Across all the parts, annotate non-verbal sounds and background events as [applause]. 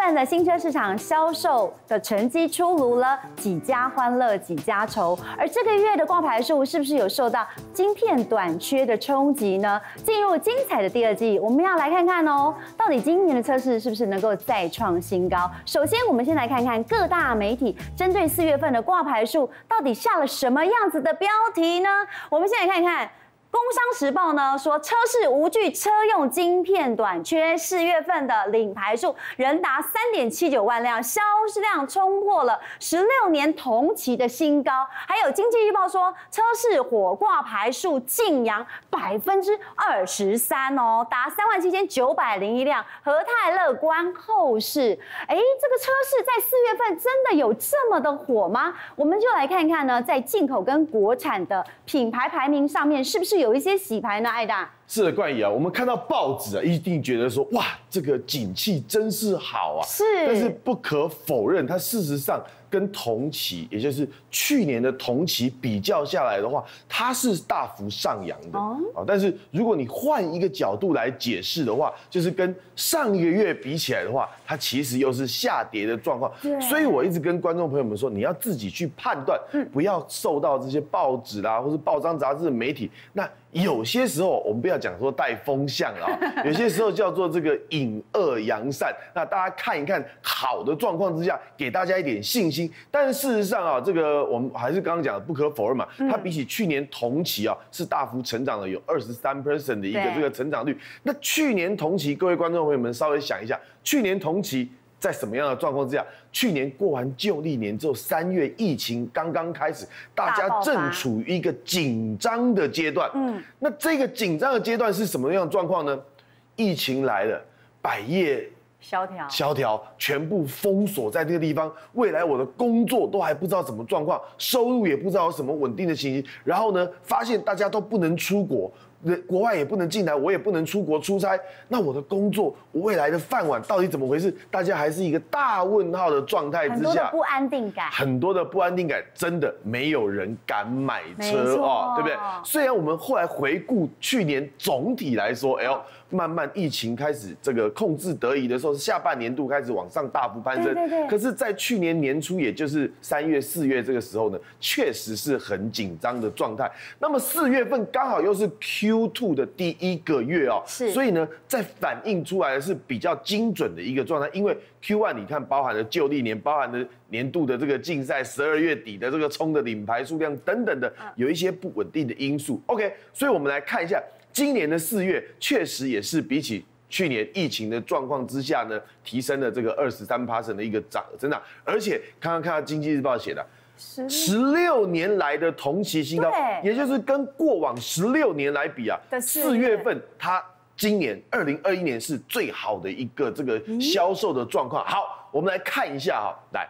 份的新车市场销售的成绩出炉了，几家欢乐几家愁。而这个月的挂牌数是不是有受到晶片短缺的冲击呢？进入精彩的第二季，我们要来看看哦，到底今年的测试是不是能够再创新高？首先，我们先来看看各大媒体针对四月份的挂牌数到底下了什么样子的标题呢？我们先来看看。工商时报呢说，车市无惧车用晶片短缺，四月份的领牌数仍达三点七九万辆，销量冲破了十六年同期的新高。还有经济日报说，车市火挂牌数净扬百分之二十三哦，达三万七千九百零一辆。和泰乐观后市，哎，这个车市在四月份真的有这么的火吗？我们就来看看呢，在进口跟国产的品牌排名上面，是不是？有一些洗牌呢，艾达。是的，冠仪啊，我们看到报纸啊，一定觉得说，哇，这个景气真是好啊。是。但是不可否认，它事实上跟同期，也就是去年的同期比较下来的话，它是大幅上扬的。哦。啊，但是如果你换一个角度来解释的话，就是跟上一个月比起来的话，它其实又是下跌的状况。对。所以我一直跟观众朋友们说，你要自己去判断，不要受到这些报纸啦，或是报章杂志的媒体那。有些时候我们不要讲说带风向啊，[laughs] 有些时候叫做这个引恶扬善。那大家看一看好的状况之下，给大家一点信心。但是事实上啊，这个我们还是刚刚讲的不可否认嘛，它比起去年同期啊是大幅成长了有二十三 percent 的一个这个成长率。那去年同期，各位观众朋友们稍微想一下，去年同期。在什么样的状况之下？去年过完旧历年之后，三月疫情刚刚开始，大家正处于一个紧张的阶段。嗯，那这个紧张的阶段是什么样的状况呢？疫情来了，百业萧条，萧条，全部封锁在这个地方。未来我的工作都还不知道什么状况，收入也不知道有什么稳定的情形。然后呢，发现大家都不能出国。人国外也不能进来，我也不能出国出差，那我的工作，我未来的饭碗到底怎么回事？大家还是一个大问号的状态之下，不安定感，很多的不安定感，真的没有人敢买车哦，对不对？虽然我们后来回顾去年总体来说，哎呦。慢慢疫情开始这个控制得宜的时候，是下半年度开始往上大幅攀升。对对对。可是，在去年年初，也就是三月、四月这个时候呢，确实是很紧张的状态。那么四月份刚好又是 Q two 的第一个月哦，是。所以呢，在反映出来的是比较精准的一个状态。因为 Q one 你看，包含了旧历年，包含了年度的这个竞赛，十二月底的这个冲的领牌数量等等的，有一些不稳定的因素。OK，所以我们来看一下。今年的四月确实也是比起去年疫情的状况之下呢，提升了这个二十三 percent 的一个涨增长，而且刚刚看到经济日报写的十六年来的同期新高，也就是跟过往十六年来比啊，四月份它今年二零二一年是最好的一个这个销售的状况。好，我们来看一下哈，来。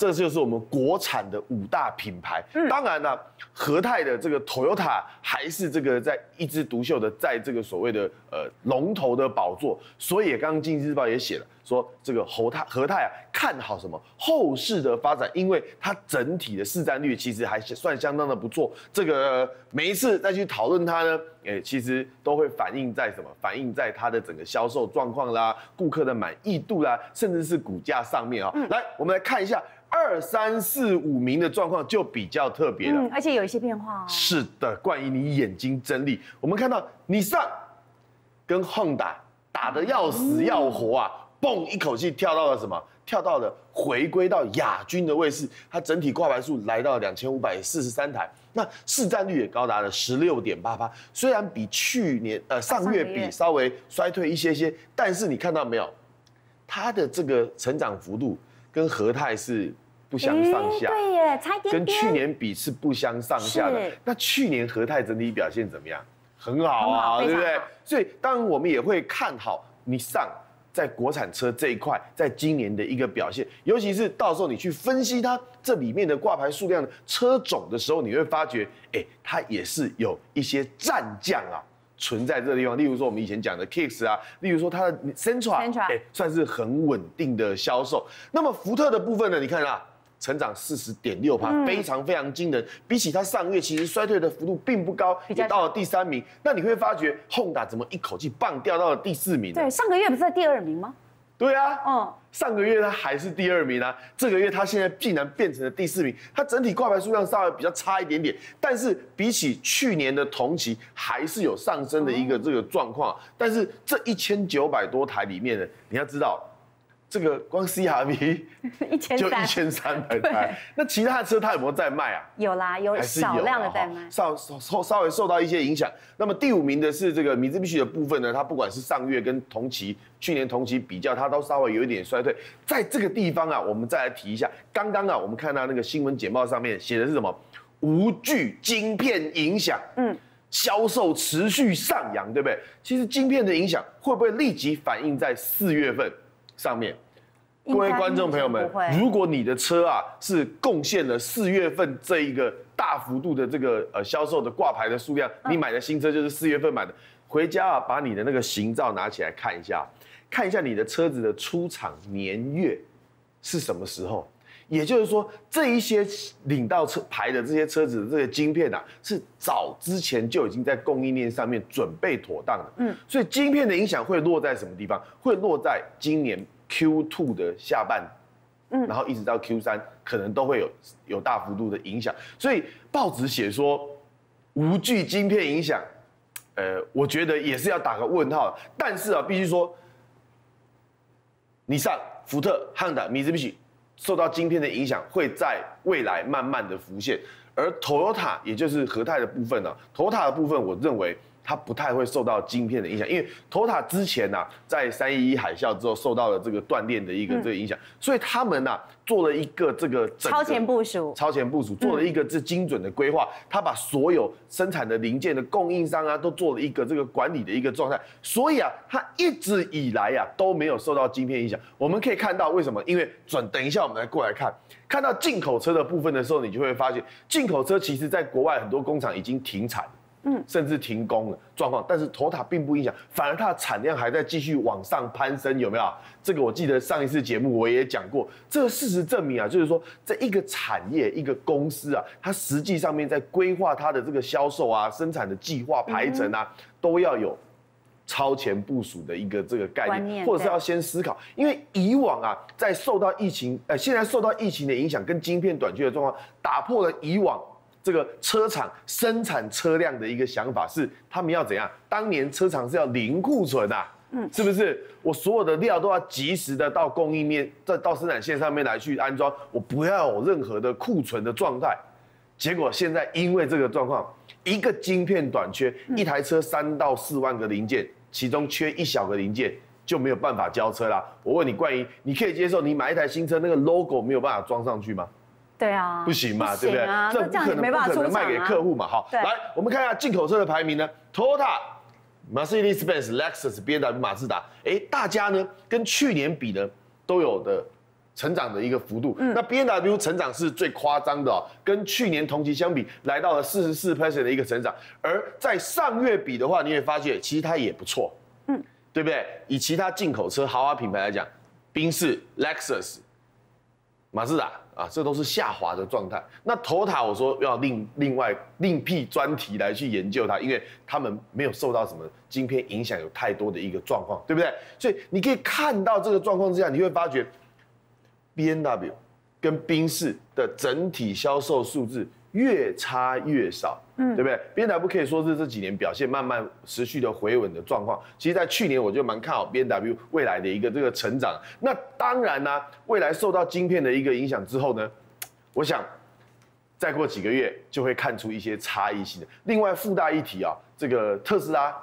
这就是我们国产的五大品牌。当然呢，和泰的这个 Toyota 还是这个在一枝独秀的，在这个所谓的呃龙头的宝座。所以刚刚经济日报也写了，说这个侯泰和泰啊看好什么后市的发展，因为它整体的市占率其实还算相当的不错。这个每一次再去讨论它呢，诶，其实都会反映在什么？反映在它的整个销售状况啦、顾客的满意度啦，甚至是股价上面啊。来，我们来看一下。二三四五名的状况就比较特别了，而且有一些变化。是的，冠于你眼睛真利。我们看到你上跟 Honda 打的要死要活啊，嘣一口气跳到了什么？跳到了回归到亚军的位置。它整体挂牌数来到两千五百四十三台，那市占率也高达了十六点八八。虽然比去年呃上月比稍微衰退一些些，但是你看到没有？它的这个成长幅度。跟和泰是不相上下，对耶，差点跟去年比是不相上下的。那去年和泰整体表现怎么样？很好啊，对不对？所以当然我们也会看好你上在国产车这一块，在今年的一个表现，尤其是到时候你去分析它这里面的挂牌数量的车种的时候，你会发觉，哎，它也是有一些战将啊。存在这个地方，例如说我们以前讲的 Kicks 啊，例如说它的 Centra，哎，算是很稳定的销售。那么福特的部分呢？你看啊，成长四十点六趴，非常非常惊人。比起它上个月其实衰退的幅度并不高，也到了第三名。那你会发觉 Honda 怎么一口气棒掉到了第四名？对，上个月不是在第二名吗？对啊，嗯，上个月它还是第二名啊，这个月它现在竟然变成了第四名，它整体挂牌数量稍微比较差一点点，但是比起去年的同期还是有上升的一个这个状况。但是这一千九百多台里面呢，你要知道。这个光 CRV [laughs] 一千就一，千三百台，那其他的车它有没有在卖啊？有啦，有少量的啊在卖。稍稍稍微受到一些影响。那么第五名的是这个米兹必须的部分呢，它不管是上月跟同期去年同期比较，它都稍微有一点衰退。在这个地方啊，我们再来提一下，刚刚啊，我们看到那个新闻简报上面写的是什么？无惧晶片影响，嗯，销售持续上扬，对不对？其实晶片的影响会不会立即反映在四月份上面？各位观众朋友们，如果你的车啊是贡献了四月份这一个大幅度的这个呃销售的挂牌的数量，嗯你买的新车就是四月份买的，回家啊把你的那个行照拿起来看一下，看一下你的车子的出厂年月是什么时候。也就是说，这一些领到车牌的这些车子的这个晶片啊，是早之前就已经在供应链上面准备妥当的。嗯，所以晶片的影响会落在什么地方？会落在今年 Q two 的下半嗯，然后一直到 Q 三，可能都会有有大幅度的影响。所以报纸写说无惧晶片影响，呃，我觉得也是要打个问号。但是啊，必须说，你上、福特、汉达、米兹必须受到晶片的影响，会在未来慢慢的浮现。而 Toyota 也就是和泰的部分呢、t o y o t a 的部分，我认为它不太会受到晶片的影响，因为 Toyota 之前呐、在三一一海啸之后受到了这个断链的一个这个影响，所以他们呐、做了一个这个超前部署，超前部署，做了一个这精准的规划，他把所有生产的零件的供应商啊，都做了一个这个管理的一个状态，所以啊，它一直以来啊都没有受到晶片影响。我们可以看到为什么？因为准等一下我们来过来看，看到进口车的部分的时候，你就会发现，进口车其实在国外很多工厂已经停产。嗯，甚至停工了状况，但是头塔并不影响，反而它的产量还在继续往上攀升，有没有？这个我记得上一次节目我也讲过，这个事实证明啊，就是说这一个产业、一个公司啊，它实际上面在规划它的这个销售啊、生产的计划排程啊，都要有超前部署的一个这个概念念，或者是要先思考，因为以往啊，在受到疫情，呃，现在受到疫情的影响跟晶片短缺的状况，打破了以往这个车厂生产车辆的一个想法，是他们要怎样？当年车厂是要零库存啊，嗯，是不是？我所有的料都要及时的到供应链，再到生产线上面来去安装，我不要有任何的库存的状态。结果现在因为这个状况，一个晶片短缺，一台车三到四万个零件，其中缺一小个零件。就没有办法交车啦。我问你，冠英，你可以接受你买一台新车，那个 logo 没有办法装上去吗？对啊，不行嘛，不对不对？啊，这这样不可能，你没办法出不可能卖给客户嘛。好，对来，我们看一下进口车的排名呢，Toyota、Mercedes-Benz、Lexus、B&W、马自达，哎，大家呢跟去年比呢都有的成长的一个幅度。嗯那 B&W 成长是最夸张的哦，跟去年同期相比，来到了四十四 percent 的一个成长。而在上月比的话，你也发现其实它也不错，嗯，对不对？以其他进口车豪华品牌来讲，宾士、Lexus、马自达啊，这都是下滑的状态。那头塔我说要另另外另辟专题来去研究它，因为他们没有受到什么晶片影响，有太多的一个状况，对不对？所以你可以看到这个状况之下，你会发觉 B N W 跟宾士的整体销售数字越差越少，嗯，对不对？B N W 可以说是这几年表现慢慢持续的回稳的状况。其实，在去年我就蛮看好 B N W 未来的一个这个成长。那当然呢、未来受到晶片的一个影响之后呢，我想再过几个月就会看出一些差异性的。另外，附带一提啊，这个特斯拉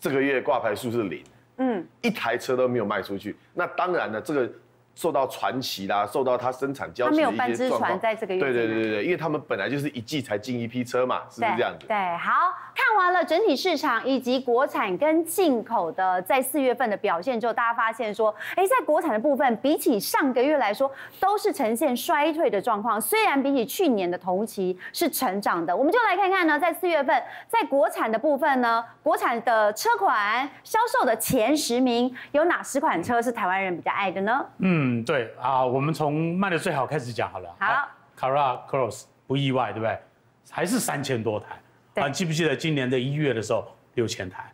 这个月挂牌数是零，嗯，一台车都没有卖出去。那当然呢，这个受到传奇啦，受到它生产交它期的一没有半只些状况。船在这个月对对对对对，因为他们本来就是一季才进一批车嘛，是不是这样子？对，好看完了整体市场以及国产跟进口的在四月份的表现之后，大家发现说，哎，在国产的部分比起上个月来说，都是呈现衰退的状况。虽然比起去年的同期是成长的，我们就来看看呢，在四月份在国产的部分呢，国产的车款销售的前十名有哪十款车是台湾人比较爱的呢？嗯，对啊，我们从卖的最好开始讲好了。好，Cara Cross 不意外，对不对？还是三千多台。对啊，记不记得今年的一月的时候六千台？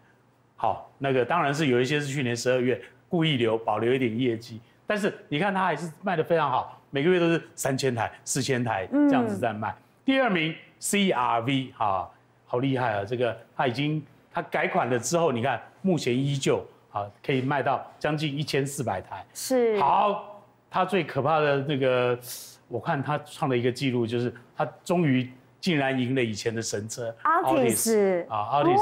好，那个当然是有一些是去年十二月故意留保留一点业绩，但是你看它还是卖的非常好，每个月都是三千台、四千台这样子在卖。第二名 CRV 啊，好厉害啊！这个它已经它改款了之后，你看目前依旧啊，可以卖到将近一千四百台。是好，他最可怕的那个，我看他创了一个记录，就是他终于竟然赢了以前的神车 Altis 啊，Altis，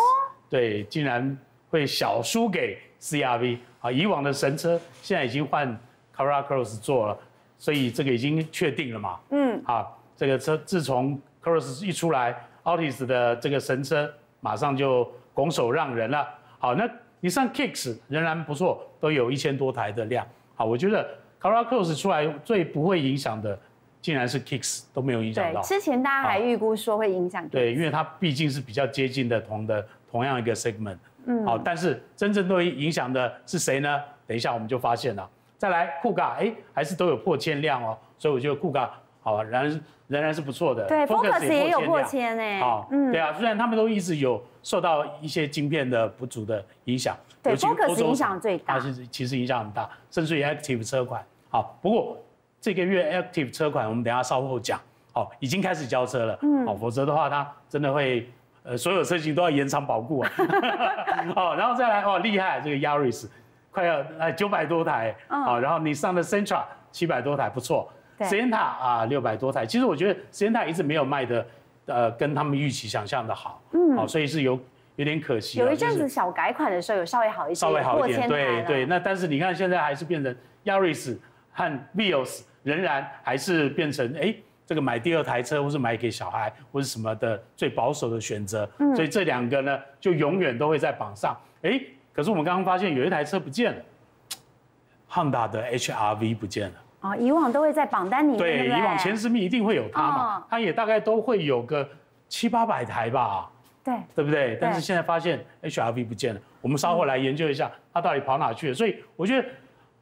对，竟然会小输给 CRV 啊，以往的神车现在已经换 Carrera Cross 做了，所以这个已经确定了嘛。嗯，啊，这个车自从 Cross 一出来，Altis 的这个神车马上就拱手让人了。好，那你上 Kicks 仍然不错，都有一千多台的量。好，我觉得 Carrera Cross 出来最不会影响的，竟然是 Kicks 都没有影响对到，。之前大家还预估说会影响，对，因为它毕竟是比较接近的同的同样一个 segment，嗯，好，但是真正对影响的是谁呢？等一下我们就发现了。再来酷咖，哎，还是都有破千量哦，所以我觉得酷咖好，仍然仍然是不错的。对 Focus 也有破量千哎，好，对啊，虽然他们都一直有受到一些晶片的不足的影响，对尤其 Focus 影响最大它是其实影响很大，甚至于 Active 车款。好，不过这个月 Active 车款我们等一下稍后讲，好，已经开始交车了，嗯，好，否则的话它真的会。呃，所有车型都要延长保固啊！[laughs] 哦，然后再来哦，厉害，这个 Yaris 快要呃九百多台，嗯好，然后你上的 Centra 七百多台，不错。对 Sienna 啊六百多台，其实我觉得 Sienna 一直没有卖的，呃，跟他们预期想象的好，嗯，好，所以是有有点可惜啊。有一阵子小改款的时候有稍微好一些，稍微好一点，对对。那但是你看现在还是变成 Yaris 和 Vios 仍然还是变成哎。这个买第二台车，或是买给小孩，或是什么的最保守的选择，嗯所以这两个呢，就永远都会在榜上。哎，可是我们刚刚发现有一台车不见了，Honda 的 HRV 不见了。哦，以往都会在榜单里面，对对，对？以往前十名一定会有它嘛哦，它也大概都会有个七八百台吧，对。对不对？但是现在发现 HRV 不见了，我们稍后来研究一下它到底跑哪去了。所以我觉得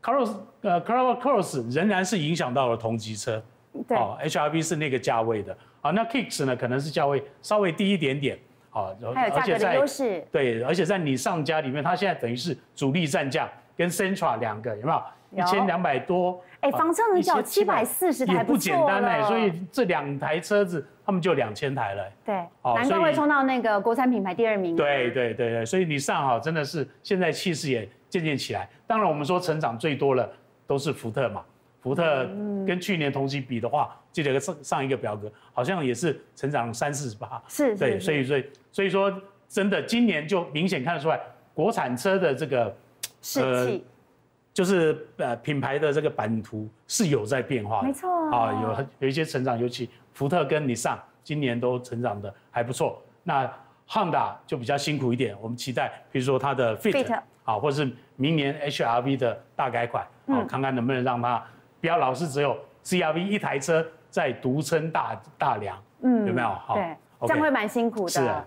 Cross 呃 Cross 仍然是影响到了同级车，对。哦，HRV 是那个价位的，啊，那 Kicks 呢可能是价位稍微低一点点，啊，还有价格的优势，对，而且在你上家里面，它现在等于是主力战将跟 Centra 两个有没有？有一千两百多，哎啊房车能缴七百四十台也不不简单哎，了所以这两台车子他们就两千台了。对，哦难怪会冲到那个国产品牌第二名。对，对对对，所以你上好真的是现在气势也渐渐起来。当然我们说成长最多了都是福特嘛，福特嗯跟去年同期比的话，记得上上一个表格好像也是成长三四十八。是，对，所以所以所以说真的今年就明显看得出来，国产车的这个士气，就是呃品牌的这个版图是有在变化的，没错啊，有很有一些成长，尤其福特跟你上今年都成长的还不错。那 Honda 就比较辛苦一点，我们期待，比如说它的 Fit，Fit 啊，或者是明年 HRV 的大改款，啊，嗯看看能不能让它不要老是只有 CRV 一台车在独撑大大梁，嗯有没有？好对，这样会蛮辛苦的。是啊